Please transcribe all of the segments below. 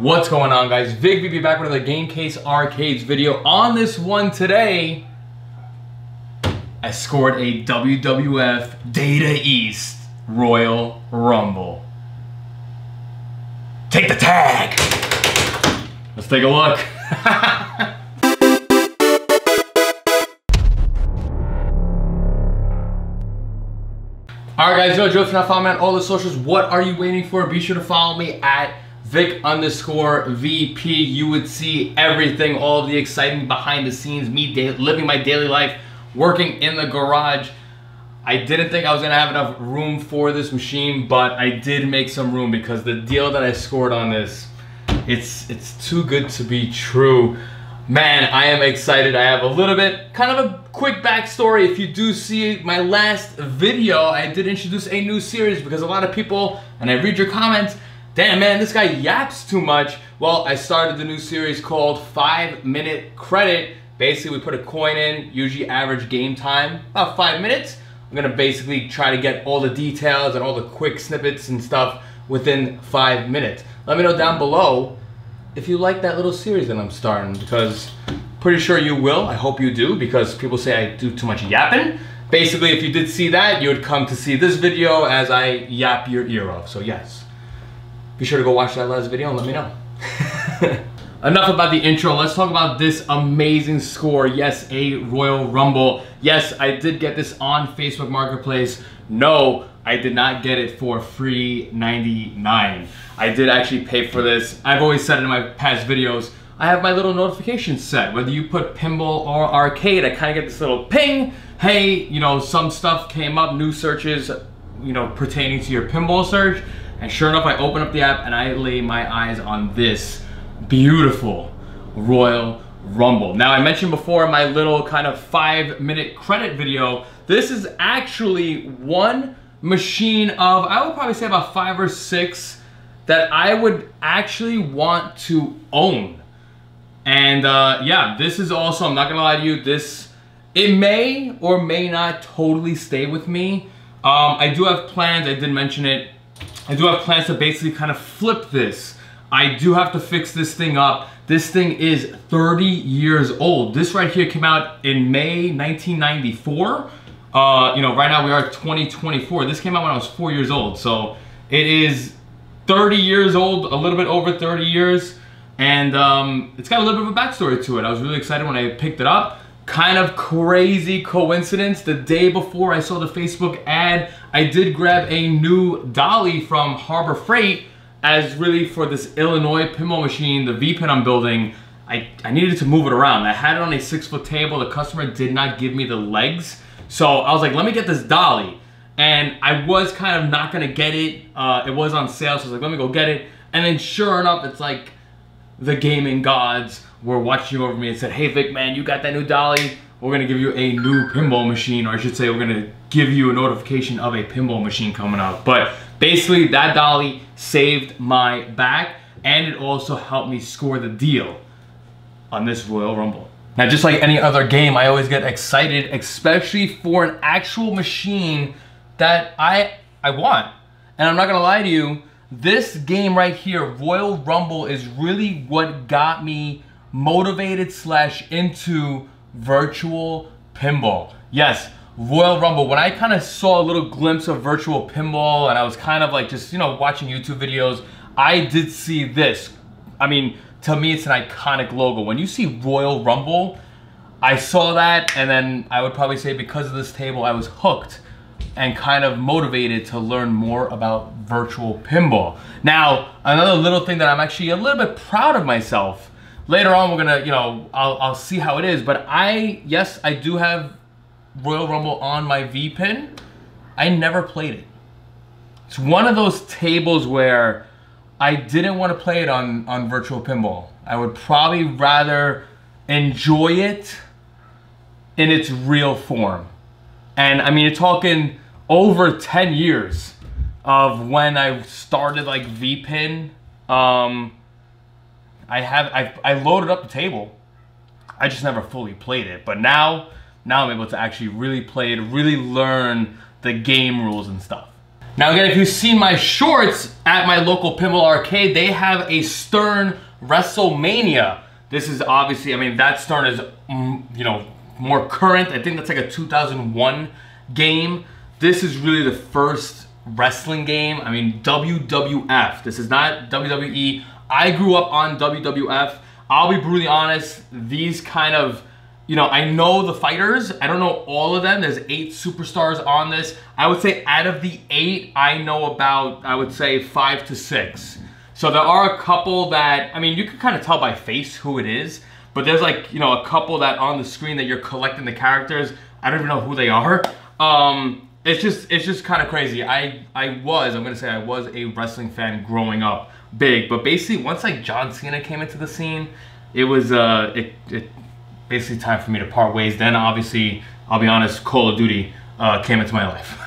What's going on guys? Vic VP back with another Game Case Arcades video. On this one today, I scored a WWF Data East Royal Rumble. Take the tag! Let's take a look. Alright guys, yo, Joe, if you're not following me on all the socials, what are you waiting for? Be sure to follow me at Vic underscore VP. You would see everything, all the exciting behind the scenes, me living my daily life, working in the garage. I didn't think I was gonna have enough room for this machine, but I did make some room because the deal that I scored on this, it's it's too good to be true. Man, I am excited. I have a little bit, kind of a quick backstory. If you do see my last video, I did introduce a new series because a lot of people, and I read your comments, damn man, this guy yaps too much. Well, I started the new series called Five Minute Credit. Basically, we put a coin in, usually average game time, about five minutes. I'm gonna basically try to get all the details and all the quick snippets and stuff within five minutes. Let me know down below if you like that little series that I'm starting because pretty sure you will. I hope you do because people say I do too much yapping. Basically, if you did see that, you would come to see this video as I yap your ear off. So yes, be sure to go watch that last video and let me know. Enough about the intro, let's talk about this amazing score. Yes, a Royal Rumble. Yes, I did get this on Facebook Marketplace. No, I did not get it for free 99. I did actually pay for this. I've always said in my past videos, I have my little notification set. Whether you put pinball or arcade, I kind of get this little ping. Hey, you know, some stuff came up, new searches, you know, pertaining to your pinball search. And sure enough, I open up the app and I lay my eyes on this beautiful Royal Rumble. Now I mentioned before in my little kind of five minute credit video, this is actually one machine of, I would probably say about five or six that I would actually want to own. And uh, yeah, this is also, I'm not gonna lie to you, this, it may or may not totally stay with me. Um, I do have plans, I did mention it, I do have plans to basically kind of flip this. I do have to fix this thing up. This thing is 30 years old. This right here came out in May 1994. Uh, you know, right now we are 2024. This came out when I was four years old. So it is 30 years old, a little bit over 30 years. And um, it's got a little bit of a backstory to it. I was really excited when I picked it up. Kind of crazy coincidence. The day before I saw the Facebook ad, I did grab a new dolly from Harbor Freight as really for this Illinois pinball machine, the V-Pin I'm building, I, I needed to move it around. I had it on a six foot table. The customer did not give me the legs. So I was like, let me get this dolly and I was kind of not gonna get it. Uh, it was on sale, so I was like, let me go get it. And then sure enough, it's like the gaming gods were watching over me and said, hey Vic, man, you got that new dolly? We're gonna give you a new pinball machine, or I should say, we're gonna give you a notification of a pinball machine coming out. But basically, that dolly saved my back, and it also helped me score the deal on this Royal Rumble. Now, just like any other game, I always get excited, especially for an actual machine that I I want. And I'm not gonna lie to you, this game right here, Royal Rumble, is really what got me motivated slash into virtual pinball. Yes, Royal Rumble. When I kind of saw a little glimpse of virtual pinball and I was kind of like just, you know, watching YouTube videos, I did see this. I mean, to me, it's an iconic logo. When you see Royal Rumble, I saw that and then I would probably say because of this table, I was hooked and kind of motivated to learn more about virtual pinball. Now, another little thing that I'm actually a little bit proud of myself. Later on, we're gonna, you know, I'll, I'll see how it is, but I, yes, I do have Royal Rumble on my V-Pin. I never played it. It's one of those tables where I didn't want to play it on, on virtual pinball. I would probably rather enjoy it in its real form. And I mean, you're talking over 10 years of when I started like V-Pin. Um, I have, I, I loaded up the table. I just never fully played it. But now, now I'm able to actually really play it, really learn the game rules and stuff. Now again, if you've seen my shorts at my local pinball arcade, they have a Stern WrestleMania. This is obviously, I mean, that Stern is, mm, you know, more current. I think that's like a 2001 game. This is really the first wrestling game. I mean, WWF. This is not WWE. I grew up on WWF. I'll be brutally honest, these kind of, you know, I know the fighters. I don't know all of them. There's eight superstars on this. I would say out of the eight, I know about, I would say five to six. So there are a couple that, I mean, you can kind of tell by face who it is, but there's like, you know, a couple that on the screen that you're collecting the characters. I don't even know who they are. Um, it's just, it's just kind of crazy. I, I was, I'm gonna say I was a wrestling fan growing up big, but basically once like John Cena came into the scene, it was, uh, it, it basically time for me to part ways. Then obviously, I'll be honest, Call of Duty uh, came into my life.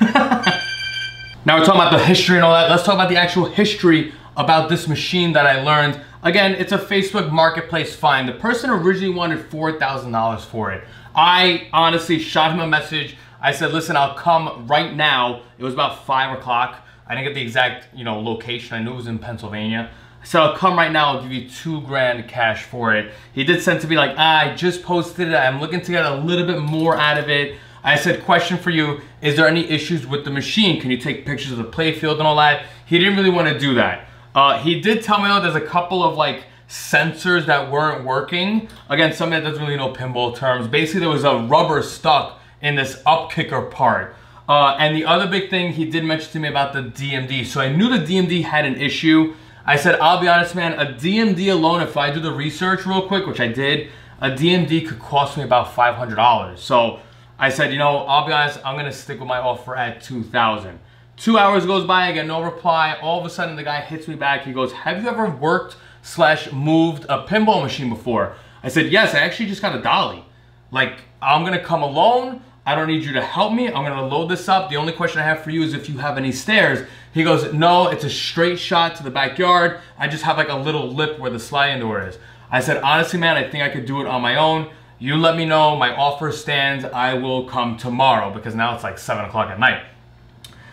now we're talking about the history and all that. Let's talk about the actual history about this machine that I learned. Again, it's a Facebook marketplace find. The person originally wanted $4,000 for it. I honestly shot him a message. I said, listen, I'll come right now. It was about five o'clock. I didn't get the exact, you know, location. I knew it was in Pennsylvania. Said, I'll come right now. I'll give you two grand cash for it. He did send to be like, ah, I just posted it. I'm looking to get a little bit more out of it. I said, question for you, is there any issues with the machine? Can you take pictures of the playfield and all that? He didn't really want to do that. Uh, he did tell me though there's a couple of like sensors that weren't working. Again, somebody that doesn't really know pinball terms. Basically, there was a rubber stuck in this up kicker part. Uh, and the other big thing he did mention to me about the DMD. So I knew the DMD had an issue. I said, I'll be honest, man, a DMD alone, if I do the research real quick, which I did, a DMD could cost me about $500. So I said, you know, I'll be honest, I'm gonna stick with my offer at 2000 Two hours goes by, I get no reply. All of a sudden, the guy hits me back. He goes, have you ever worked slash moved a pinball machine before? I said, yes, I actually just got a dolly. Like, I'm gonna come alone. I don't need you to help me. I'm gonna load this up. The only question I have for you is if you have any stairs. He goes, no, it's a straight shot to the backyard. I just have like a little lip where the sliding door is. I said, honestly, man, I think I could do it on my own. You let me know, my offer stands. I will come tomorrow because now it's like seven o'clock at night.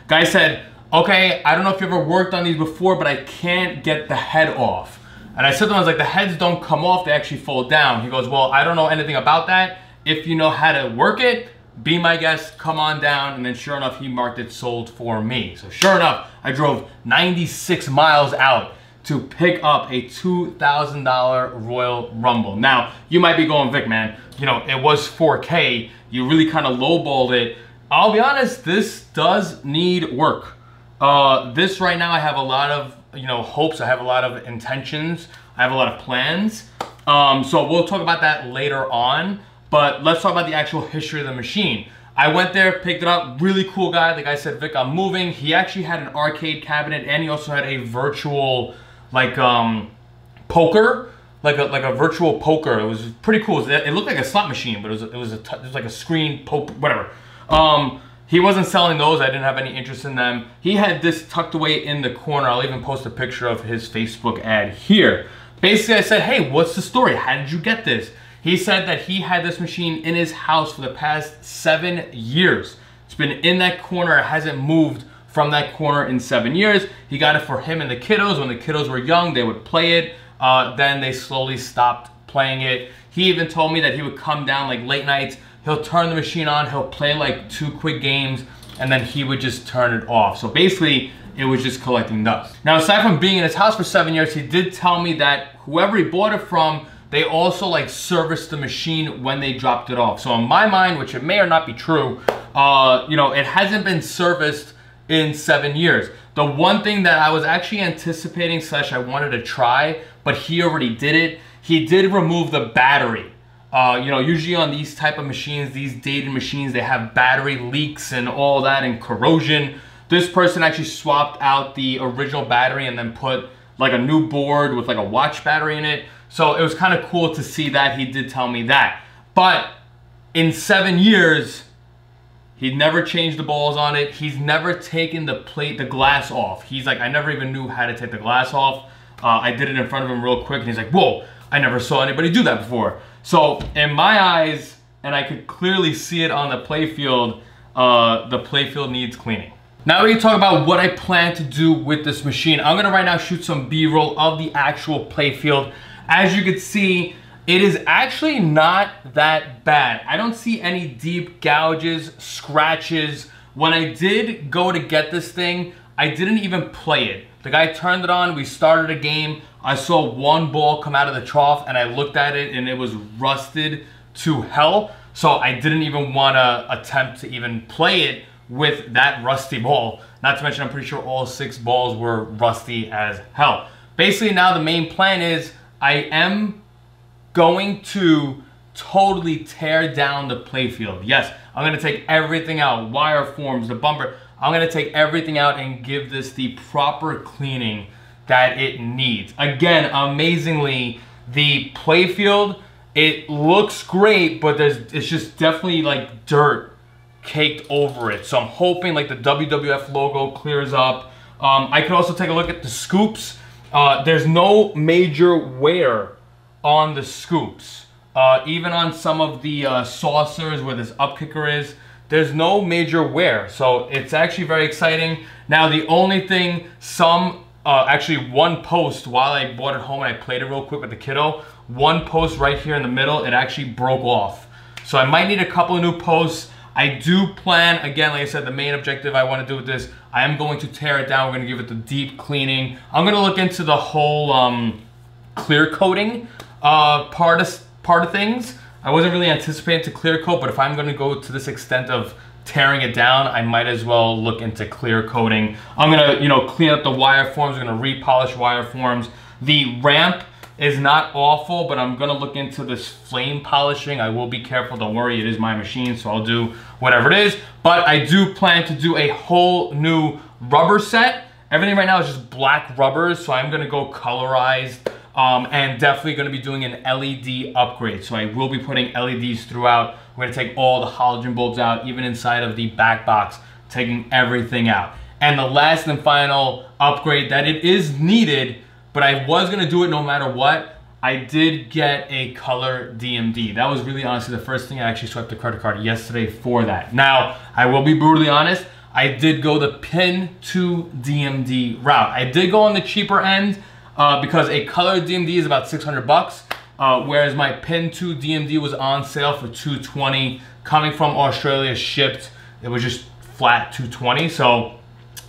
Guy said, okay, I don't know if you ever worked on these before, but I can't get the head off. And I said to him, I was like, the heads don't come off, they actually fold down. He goes, well, I don't know anything about that. If you know how to work it, be my guest, come on down. And then sure enough, he marked it sold for me. So sure enough, I drove 96 miles out to pick up a $2,000 Royal Rumble. Now, you might be going, Vic, man, you know, it was 4K. You really kind of lowballed it. I'll be honest, this does need work. Uh, this right now, I have a lot of, you know, hopes. I have a lot of intentions. I have a lot of plans. Um, so we'll talk about that later on. But let's talk about the actual history of the machine. I went there, picked it up, really cool guy. The guy said, Vic, I'm moving. He actually had an arcade cabinet and he also had a virtual, like, um, poker like a like a virtual poker. It was pretty cool. It looked like a slot machine, but it was it was a it was like a screen poker, whatever. Um, he wasn't selling those. I didn't have any interest in them. He had this tucked away in the corner. I'll even post a picture of his Facebook ad here. Basically, I said, hey, what's the story? How did you get this? He said that he had this machine in his house for the past seven years. It's been in that corner. It hasn't moved from that corner in seven years. He got it for him and the kiddos. When the kiddos were young, they would play it. Uh, then they slowly stopped playing it. He even told me that he would come down like late nights he'll turn the machine on, he'll play like two quick games, and then he would just turn it off. So basically, it was just collecting dust. Now, aside from being in his house for seven years, he did tell me that whoever he bought it from, they also like serviced the machine when they dropped it off. So in my mind, which it may or not be true, uh, you know, it hasn't been serviced in seven years. The one thing that I was actually anticipating slash I wanted to try, but he already did it, he did remove the battery uh, you know, usually on these type of machines, these dated machines, they have battery leaks and all that and corrosion. This person actually swapped out the original battery and then put like a new board with like a watch battery in it. So it was kind of cool to see that. He did tell me that. But in seven years, he'd never changed the balls on it. He's never taken the plate, the glass off. He's like, I never even knew how to take the glass off. Uh, I did it in front of him real quick and he's like, whoa, I never saw anybody do that before. So in my eyes, and I could clearly see it on the playfield, uh, the playfield needs cleaning. Now we can talk about what I plan to do with this machine. I'm gonna right now shoot some B-roll of the actual playfield. As you can see, it is actually not that bad. I don't see any deep gouges, scratches. When I did go to get this thing, I didn't even play it. The guy turned it on, we started a game. I saw one ball come out of the trough and I looked at it and it was rusted to hell. So I didn't even wanna attempt to even play it with that rusty ball. Not to mention, I'm pretty sure all six balls were rusty as hell. Basically, now the main plan is I am going to totally tear down the playfield. Yes, I'm gonna take everything out, wire forms, the bumper. I'm gonna take everything out and give this the proper cleaning that it needs. Again, amazingly, the playfield, it looks great, but there's it's just definitely like dirt caked over it. So I'm hoping like the WWF logo clears up. Um, I can also take a look at the scoops. Uh, there's no major wear on the scoops. Uh, even on some of the uh, saucers where this up kicker is, there's no major wear. So it's actually very exciting. Now the only thing, some, uh, actually one post while I brought it home and I played it real quick with the kiddo, one post right here in the middle, it actually broke off. So I might need a couple of new posts. I do plan, again, like I said, the main objective I want to do with this, I am going to tear it down. We're going to give it the deep cleaning. I'm going to look into the whole um, clear coating uh, part, of, part of things. I wasn't really anticipating to clear coat, but if I'm going to go to this extent of tearing it down, I might as well look into clear coating. I'm going to, you know, clean up the wire forms. I'm going to repolish wire forms. The ramp is not awful, but I'm gonna look into this flame polishing. I will be careful, don't worry, it is my machine, so I'll do whatever it is. But I do plan to do a whole new rubber set. Everything right now is just black rubbers, so I'm gonna go colorized um, and definitely gonna be doing an LED upgrade. So I will be putting LEDs throughout. We're gonna take all the halogen bulbs out, even inside of the back box, taking everything out. And the last and final upgrade that it is needed but I was gonna do it no matter what. I did get a color DMD. That was really honestly the first thing I actually swept the credit card yesterday for that. Now, I will be brutally honest, I did go the pin to DMD route. I did go on the cheaper end uh, because a color DMD is about 600 bucks, uh, whereas my PIN2DMD was on sale for 220. Coming from Australia shipped, it was just flat 220. So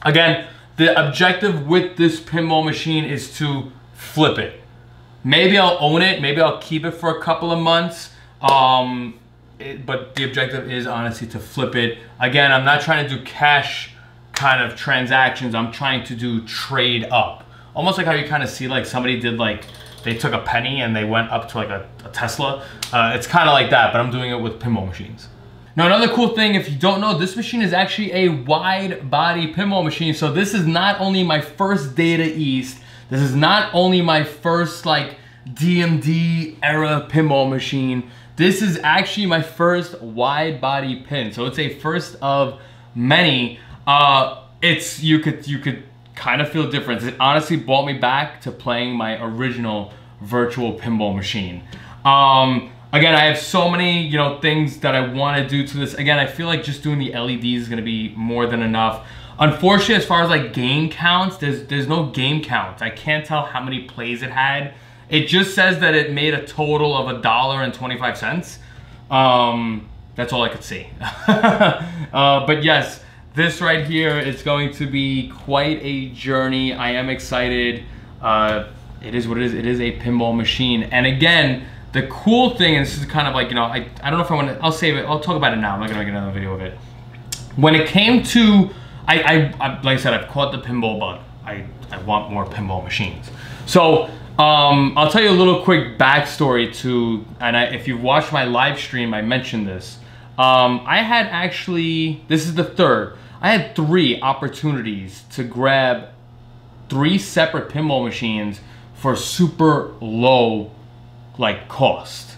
again, the objective with this pinball machine is to flip it. Maybe I'll own it. Maybe I'll keep it for a couple of months. Um, it, but the objective is honestly to flip it. Again, I'm not trying to do cash kind of transactions. I'm trying to do trade up. Almost like how you kind of see like somebody did like, they took a penny and they went up to like a, a Tesla. Uh, it's kind of like that, but I'm doing it with pinball machines. Now another cool thing, if you don't know, this machine is actually a wide body pinball machine. So this is not only my first Data East, this is not only my first like DMD era pinball machine, this is actually my first wide body pin. So it's a first of many. Uh, it's, you could, you could kind of feel a difference. It honestly brought me back to playing my original virtual pinball machine. Um, Again, I have so many, you know, things that I want to do to this. Again, I feel like just doing the LEDs is going to be more than enough. Unfortunately, as far as like game counts, there's there's no game counts. I can't tell how many plays it had. It just says that it made a total of a dollar and 25 cents. Um, that's all I could see. uh, but yes, this right here is going to be quite a journey. I am excited. Uh, it is what it is. It is a pinball machine. And again, the cool thing, and this is kind of like, you know, I, I don't know if I want to, I'll save it, I'll talk about it now. I'm not gonna make another video of it. When it came to, I, I, I like I said, I've caught the pinball bug. I, I want more pinball machines. So, um, I'll tell you a little quick backstory to, and I, if you've watched my live stream, I mentioned this. Um, I had actually, this is the third, I had three opportunities to grab three separate pinball machines for super low like cost.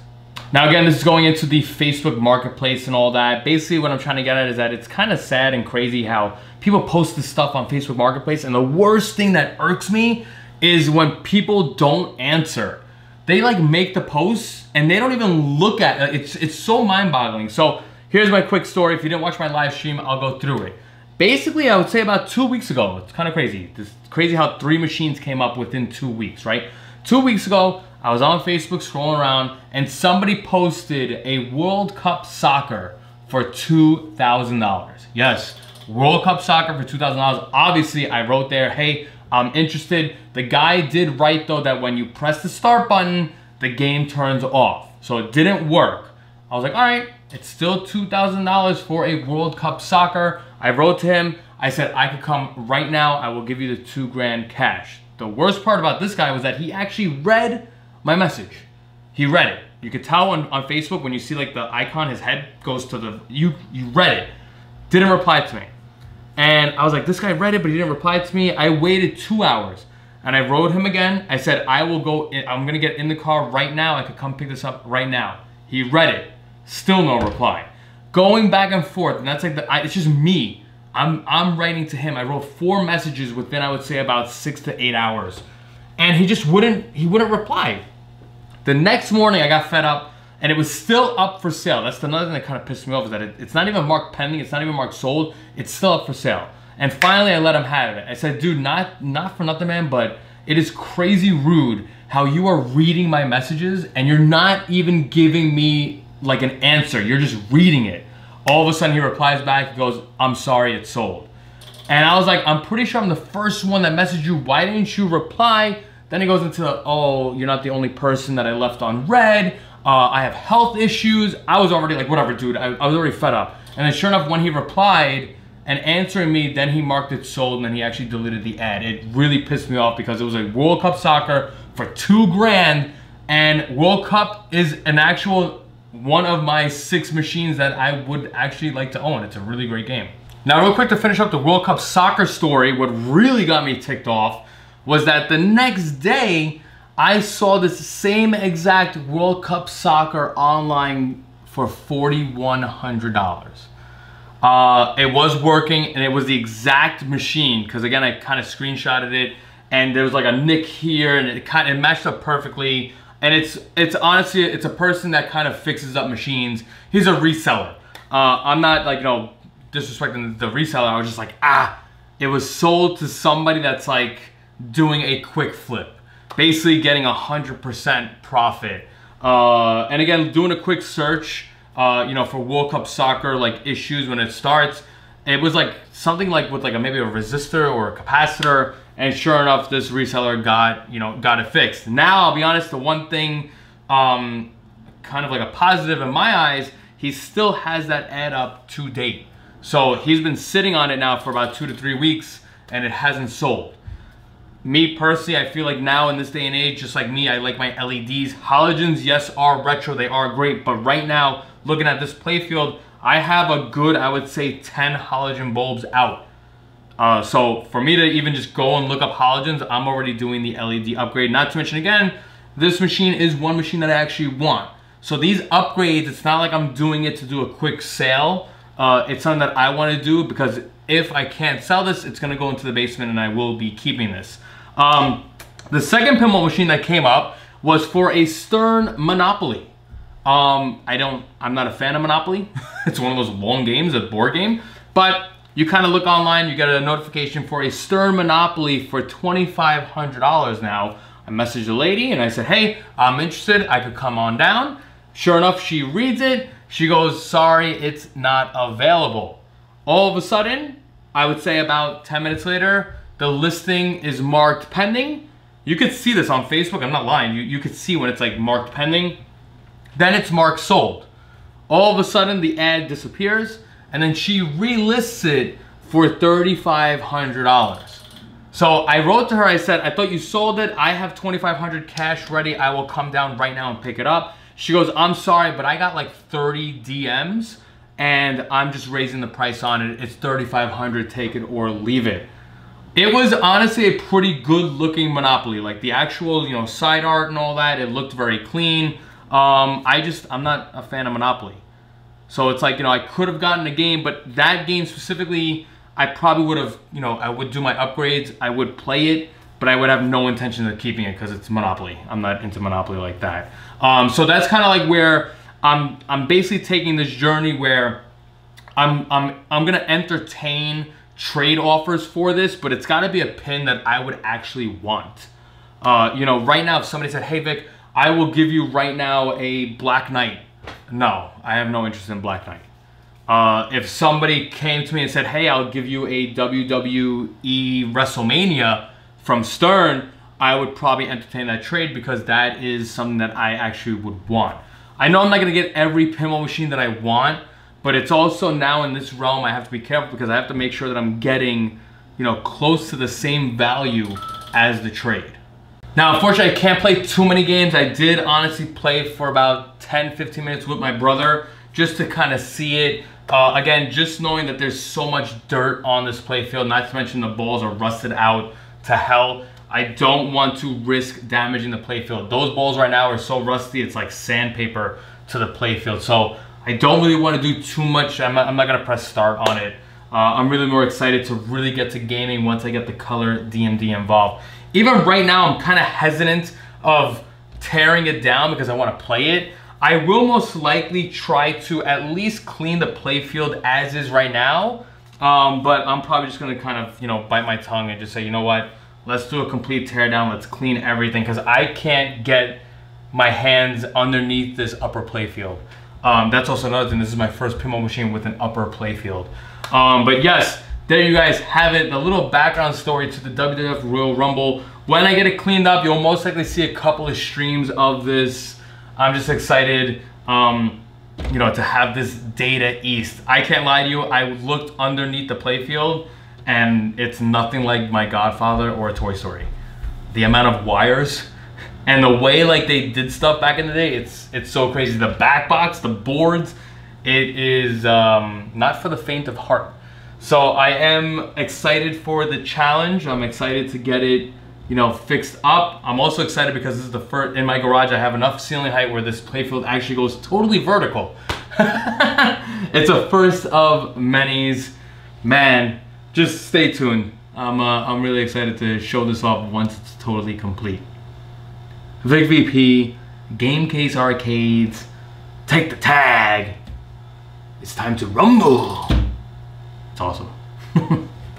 Now again, this is going into the Facebook marketplace and all that. Basically what I'm trying to get at is that it's kind of sad and crazy how people post this stuff on Facebook marketplace and the worst thing that irks me is when people don't answer. They like make the posts and they don't even look at it. It's, it's so mind boggling. So here's my quick story. If you didn't watch my live stream, I'll go through it. basically I would say about two weeks ago. It's kind of crazy. It's crazy how three machines came up within two weeks, right? Two weeks ago, I was on Facebook scrolling around and somebody posted a World Cup soccer for $2,000. Yes, World Cup soccer for $2,000. Obviously, I wrote there, hey, I'm interested. The guy did write though that when you press the start button, the game turns off. So it didn't work. I was like, all right, it's still $2,000 for a World Cup soccer. I wrote to him. I said, I could come right now. I will give you the two grand cash. The worst part about this guy was that he actually read my message. He read it. You could tell on, on Facebook when you see like the icon, his head goes to the, you, you read it. Didn't reply to me. And I was like, this guy read it, but he didn't reply to me. I waited two hours and I wrote him again. I said, I will go, in, I'm gonna get in the car right now. I could come pick this up right now. He read it. Still no reply. Going back and forth, and that's like the, I, it's just me. I'm I'm writing to him. I wrote four messages within I would say about six to eight hours, and he just wouldn't he wouldn't reply. The next morning, I got fed up, and it was still up for sale. That's another thing that kind of pissed me off is that it, it's not even marked pending. It's not even marked sold. It's still up for sale. And finally, I let him have it. I said, dude, not not for nothing, man, but it is crazy rude how you are reading my messages and you're not even giving me like an answer. You're just reading it. All of a sudden he replies back, he goes, I'm sorry, it's sold. And I was like, I'm pretty sure I'm the first one that messaged you. Why didn't you reply? Then he goes into, oh, you're not the only person that I left on read. Uh, I have health issues. I was already like, whatever, dude. I, I was already fed up. And then sure enough, when he replied and answering me, then he marked it sold and then he actually deleted the ad. It really pissed me off because it was a World Cup soccer for two grand and World Cup is an actual one of my six machines that I would actually like to own. It's a really great game. Now real quick to finish up the World Cup soccer story, what really got me ticked off was that the next day I saw this same exact World Cup soccer online for $4,100. Uh, it was working and it was the exact machine because again I kind of screenshotted it and there was like a nick here and it kind of matched up perfectly and it's it's honestly it's a person that kind of fixes up machines. He's a reseller. Uh, I'm not like you know disrespecting the reseller. I was just like ah, it was sold to somebody that's like doing a quick flip, basically getting a hundred percent profit. Uh, and again, doing a quick search, uh, you know, for World Cup soccer like issues when it starts, it was like something like with like a, maybe a resistor or a capacitor. And sure enough this reseller got you know got it fixed. Now i'll be honest the one thing um kind of like a positive in my eyes he still has that ad up to date. So he's been sitting on it now for about two to three weeks and it hasn't sold me personally i feel like now in this day and age just like me i like my leds halogens yes are retro they are great but right now looking at this playfield i have a good i would say 10 halogen bulbs out uh, so for me to even just go and look up halogens, I'm already doing the LED upgrade. Not to mention again, this machine is one machine that I actually want. So these upgrades, it's not like I'm doing it to do a quick sale. Uh, it's something that I want to do because if I can't sell this, it's gonna go into the basement and I will be keeping this. Um, the second pinball machine that came up was for a Stern Monopoly. Um, I don't, I'm not a fan of Monopoly. it's one of those long games, a board game, but you kind of look online, you get a notification for a Stern Monopoly for $2,500 now. I messaged a lady and I said, hey, I'm interested, I could come on down. Sure enough, she reads it. She goes, sorry, it's not available. All of a sudden, I would say about 10 minutes later, the listing is marked pending. You could see this on Facebook, I'm not lying. You, you could see when it's like marked pending. Then it's marked sold. All of a sudden, the ad disappears and then she relists it for $3,500. So I wrote to her, I said, I thought you sold it. I have 2,500 cash ready. I will come down right now and pick it up. She goes, I'm sorry, but I got like 30 DMs and I'm just raising the price on it. It's 3,500, take it or leave it. It was honestly a pretty good looking Monopoly. Like the actual, you know, side art and all that, it looked very clean. Um, I just, I'm not a fan of Monopoly. So it's like, you know, I could have gotten a game, but that game specifically, I probably would have, you know, I would do my upgrades, I would play it, but I would have no intention of keeping it because it's Monopoly. I'm not into Monopoly like that. Um, so that's kind of like where I'm, I'm basically taking this journey where I'm, I'm, I'm gonna entertain trade offers for this, but it's got to be a pin that I would actually want. Uh, you know, right now, if somebody said, hey, Vic, I will give you right now a Black Knight. No, I have no interest in Black Knight. Uh, if somebody came to me and said, hey, I'll give you a WWE WrestleMania from Stern, I would probably entertain that trade because that is something that I actually would want. I know I'm not going to get every pinball machine that I want, but it's also now in this realm I have to be careful because I have to make sure that I'm getting, you know, close to the same value as the trade. Now, unfortunately, I can't play too many games. I did honestly play for about 10, 15 minutes with my brother just to kind of see it. Uh, again, just knowing that there's so much dirt on this playfield, not to mention the balls are rusted out to hell. I don't want to risk damaging the playfield. Those balls right now are so rusty, it's like sandpaper to the playfield. So I don't really want to do too much. I'm not, I'm not going to press start on it. Uh, I'm really more excited to really get to gaming once I get the color DMD involved. Even right now, I'm kind of hesitant of tearing it down because I want to play it. I will most likely try to at least clean the playfield as is right now. Um, but I'm probably just going to kind of, you know, bite my tongue and just say, you know what? Let's do a complete teardown. Let's clean everything because I can't get my hands underneath this upper playfield. Um, that's also another thing. This is my first pinball machine with an upper playfield. Um, but yes, there you guys have it. The little background story to the WWF Royal Rumble. When I get it cleaned up, you'll most likely see a couple of streams of this. I'm just excited, um, you know, to have this data east. I can't lie to you. I looked underneath the playfield and it's nothing like my Godfather or a Toy Story. The amount of wires and the way like they did stuff back in the day, it's it's so crazy. The back box, the boards, it is um, not for the faint of heart. So I am excited for the challenge. I'm excited to get it, you know, fixed up. I'm also excited because this is the first in my garage. I have enough ceiling height where this playfield actually goes totally vertical. it's a first of many's. Man, just stay tuned. I'm, uh, I'm really excited to show this off once it's totally complete. Vic VP, Game Case Arcades, take the tag. It's time to rumble. It's awesome.